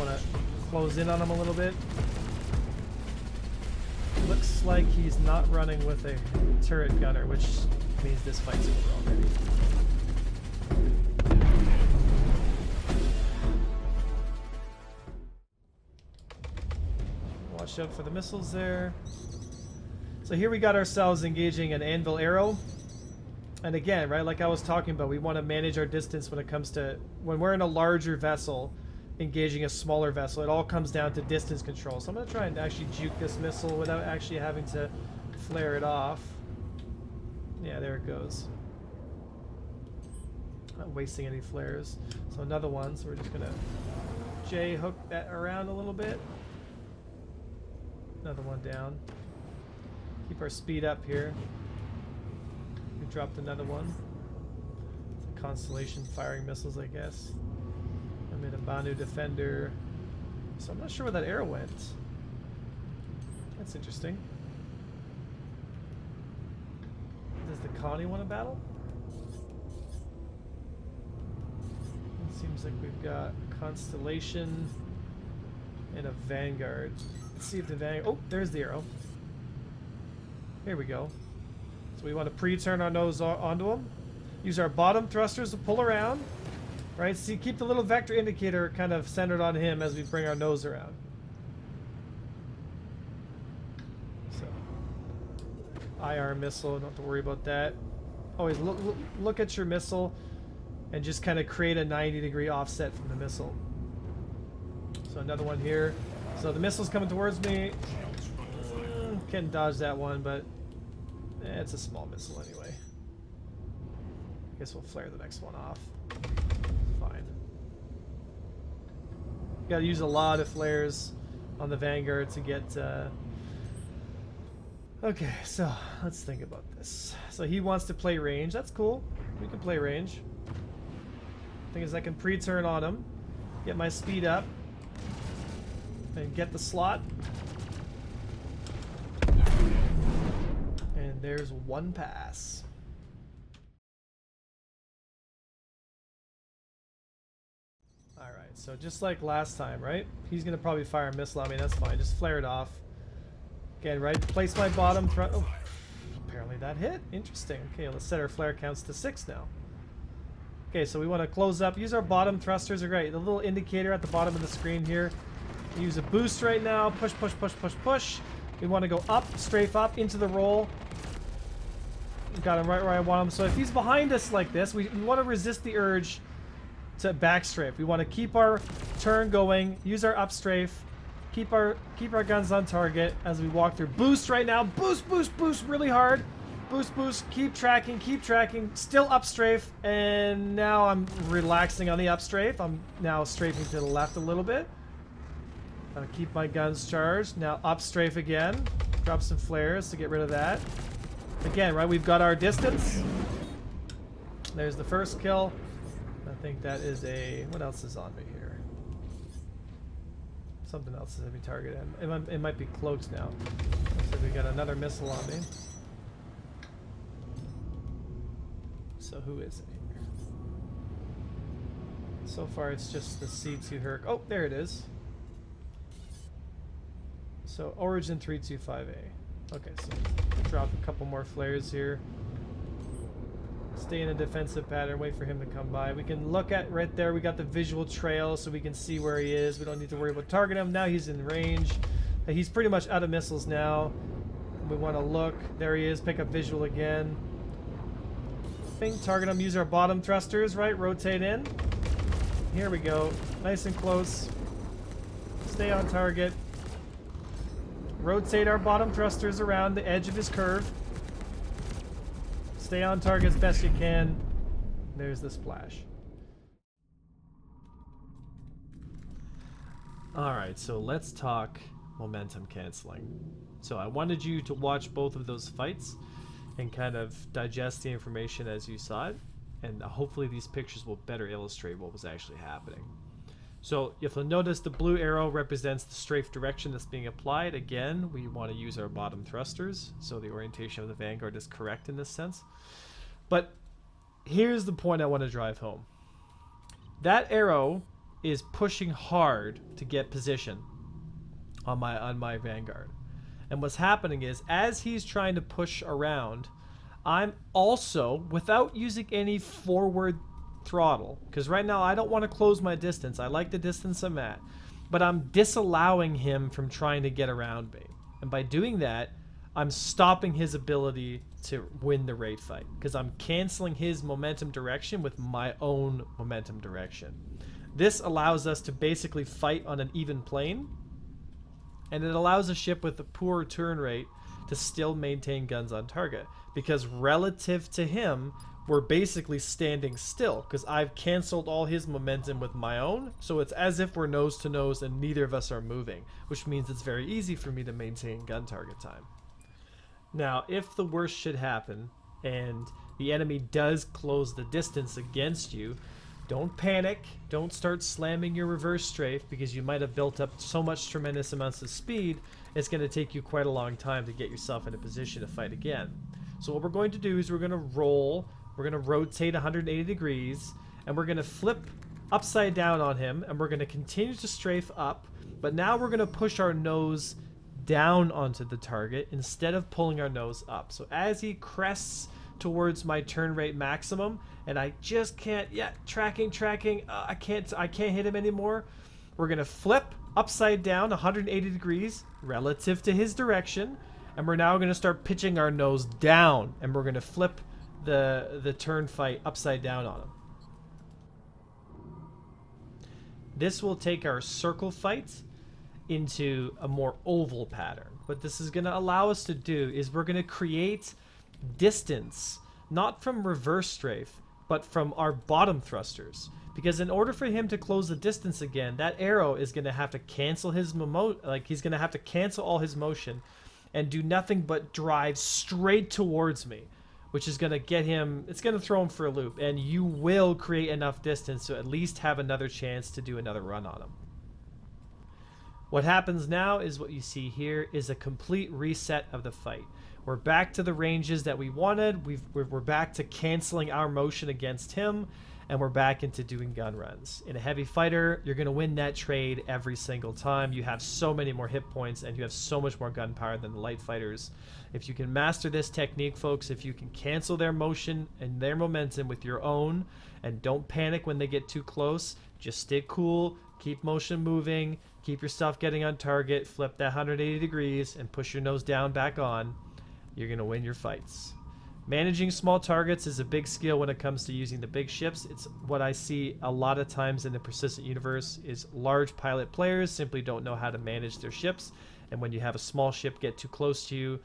want to close in on him a little bit. Looks like he's not running with a turret gunner, which means this fight's over already. Watch out for the missiles there. So here we got ourselves engaging an anvil arrow. And again, right, like I was talking about, we want to manage our distance when it comes to when we're in a larger vessel engaging a smaller vessel. It all comes down to distance control. So I'm going to try and actually juke this missile without actually having to flare it off. Yeah, there it goes. Not wasting any flares. So another one, so we're just going to J-hook that around a little bit. Another one down. Keep our speed up here. We dropped another one. Constellation firing missiles, I guess. I'm in a Banu Defender. So I'm not sure where that arrow went. That's interesting. Does the colony want to battle? It seems like we've got Constellation and a Vanguard. Let's see if the Vanguard... Oh, there's the arrow. Here we go. So we want to pre-turn our nose onto them. Use our bottom thrusters to pull around. Right, see, keep the little vector indicator kind of centered on him as we bring our nose around. So, IR missile, don't have to worry about that. Always look, look, at your missile and just kind of create a 90 degree offset from the missile. So another one here. So the missile's coming towards me. Mm, can dodge that one, but eh, it's a small missile anyway. I guess we'll flare the next one off. Got to use a lot of flares on the Vanguard to get... Uh... Okay, so let's think about this. So he wants to play range. That's cool. We can play range. Thing is, I can pre-turn on him, get my speed up, and get the slot. And there's one pass. So just like last time, right? He's to probably fire a missile at me. That's fine. Just flare it off. Again, right? Place my bottom thrust. Oh, apparently that hit. Interesting. Okay, let's set our flare counts to six now. Okay, so we want to close up. Use our bottom thrusters are great. The little indicator at the bottom of the screen here. Use a boost right now. Push, push, push, push, push. We want to go up, strafe up into the roll. Got him right where I want him. So if he's behind us like this, we, we want to resist the urge to backstrafe. We want to keep our turn going, use our upstrafe, keep our keep our guns on target as we walk through. Boost right now. Boost, boost, boost really hard. Boost, boost. Keep tracking, keep tracking. Still upstrafe, and now I'm relaxing on the upstrafe. I'm now strafing to the left a little bit. Gotta keep my guns charged. Now upstrafe again. Drop some flares to get rid of that. Again, right, we've got our distance. There's the first kill. I think that is a... What else is on me here? Something else is going to be targeted. It might, it might be cloaked now. So we got another missile on me. So who is it? So far it's just the C2 Herc. Oh, there it is. So Origin 325A. Okay, so drop a couple more flares here. Stay in a defensive pattern, wait for him to come by. We can look at right there, we got the visual trail so we can see where he is. We don't need to worry about targeting him. Now he's in range. Uh, he's pretty much out of missiles now. We want to look. There he is. Pick up visual again. Think target him. Use our bottom thrusters, right? Rotate in. Here we go. Nice and close. Stay on target. Rotate our bottom thrusters around the edge of his curve. Stay on target as best you can. There's the splash. Alright, so let's talk momentum canceling. So I wanted you to watch both of those fights and kind of digest the information as you saw it. And hopefully these pictures will better illustrate what was actually happening. So if you'll notice the blue arrow represents the strafe direction that's being applied. Again, we want to use our bottom thrusters, so the orientation of the Vanguard is correct in this sense. But here's the point I want to drive home. That arrow is pushing hard to get position on my on my vanguard. And what's happening is as he's trying to push around, I'm also without using any forward throttle because right now I don't want to close my distance. I like the distance I'm at, but I'm disallowing him from trying to get around me. And by doing that, I'm stopping his ability to win the raid fight because I'm canceling his momentum direction with my own momentum direction. This allows us to basically fight on an even plane, and it allows a ship with a poor turn rate to still maintain guns on target because relative to him, we're basically standing still because I've canceled all his momentum with my own. So it's as if we're nose to nose and neither of us are moving, which means it's very easy for me to maintain gun target time. Now, if the worst should happen and the enemy does close the distance against you, don't panic. Don't start slamming your reverse strafe because you might have built up so much tremendous amounts of speed, it's going to take you quite a long time to get yourself in a position to fight again. So what we're going to do is we're going to roll, we're going to rotate 180 degrees, and we're going to flip upside down on him, and we're going to continue to strafe up, but now we're going to push our nose down onto the target instead of pulling our nose up. So as he crests towards my turn rate maximum, and I just can't, yeah, tracking, tracking, uh, I can't, I can't hit him anymore. We're gonna flip upside down 180 degrees relative to his direction, and we're now gonna start pitching our nose down, and we're gonna flip the the turn fight upside down on him. This will take our circle fight into a more oval pattern. What this is going to allow us to do is we're going to create distance, not from reverse strafe, but from our bottom thrusters. Because in order for him to close the distance again, that arrow is going to have to cancel his mo like he's going to have to cancel all his motion and do nothing but drive straight towards me, which is going to get him it's going to throw him for a loop and you will create enough distance to at least have another chance to do another run on him. What happens now is what you see here is a complete reset of the fight. We're back to the ranges that we wanted. We're, we're back to canceling our motion against him, and we're back into doing gun runs. In a heavy fighter, you're going to win that trade every single time. You have so many more hit points, and you have so much more gunpowder than the light fighters. If you can master this technique, folks, if you can cancel their motion and their momentum with your own, and don't panic when they get too close, just stay cool, keep motion moving, keep your stuff getting on target, flip that 180 degrees, and push your nose down back on, you're going to win your fights. Managing small targets is a big skill when it comes to using the big ships. It's what I see a lot of times in the persistent universe is large pilot players simply don't know how to manage their ships, and when you have a small ship get too close to you,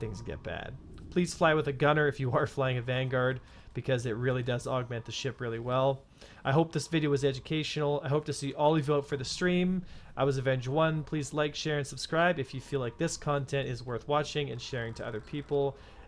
things get bad. Please fly with a gunner if you are flying a Vanguard because it really does augment the ship really well. I hope this video was educational. I hope to see all of you out for the stream. I was Avenger One. Please like, share, and subscribe if you feel like this content is worth watching and sharing to other people.